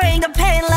bring the pain